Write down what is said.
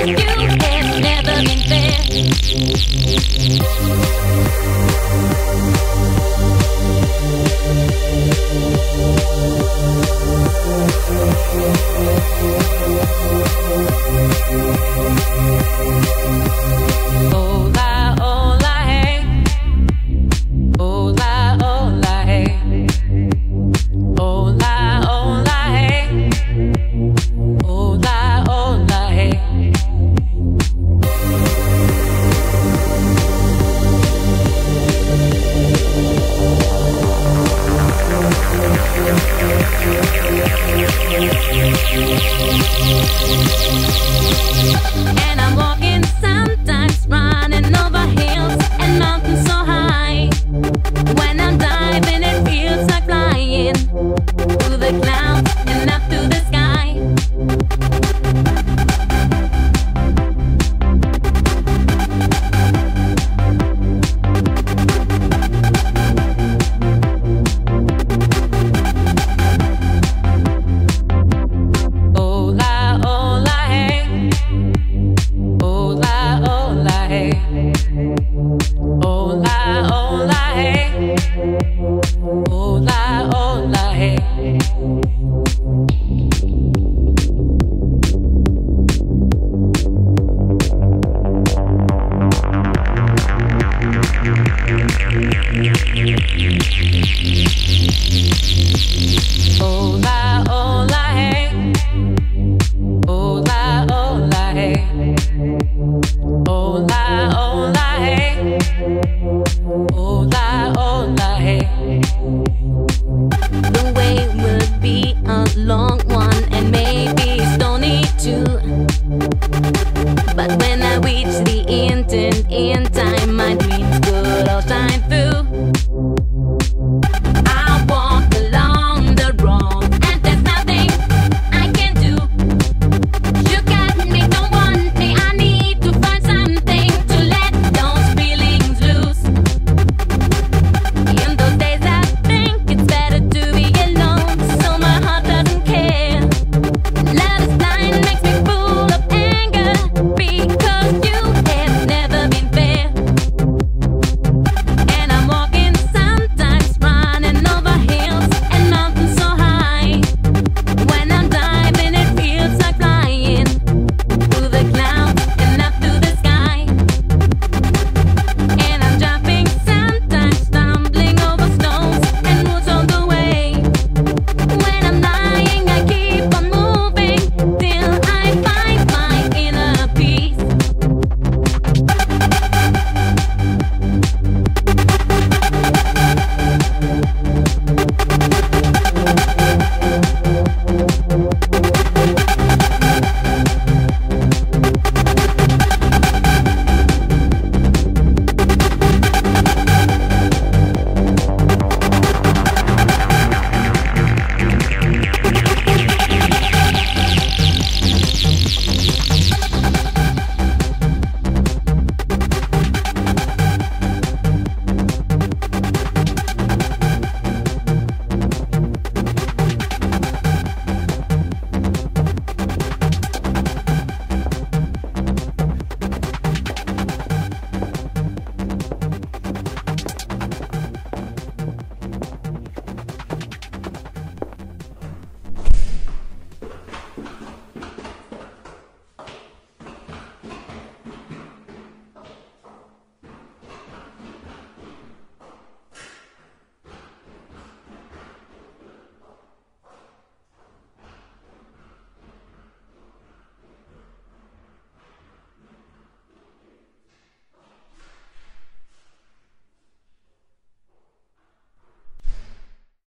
Hola, hola.